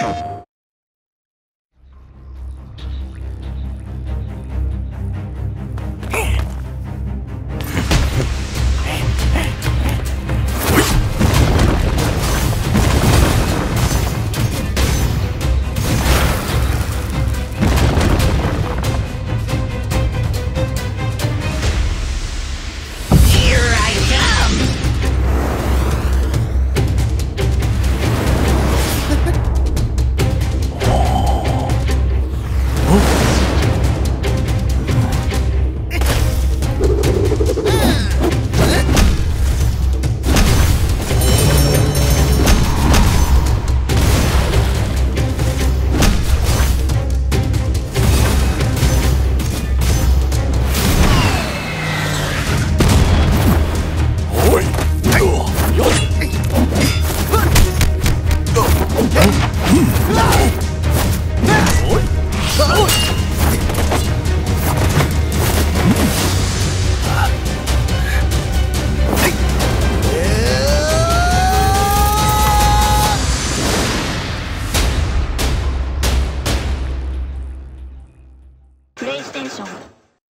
you プレイステーション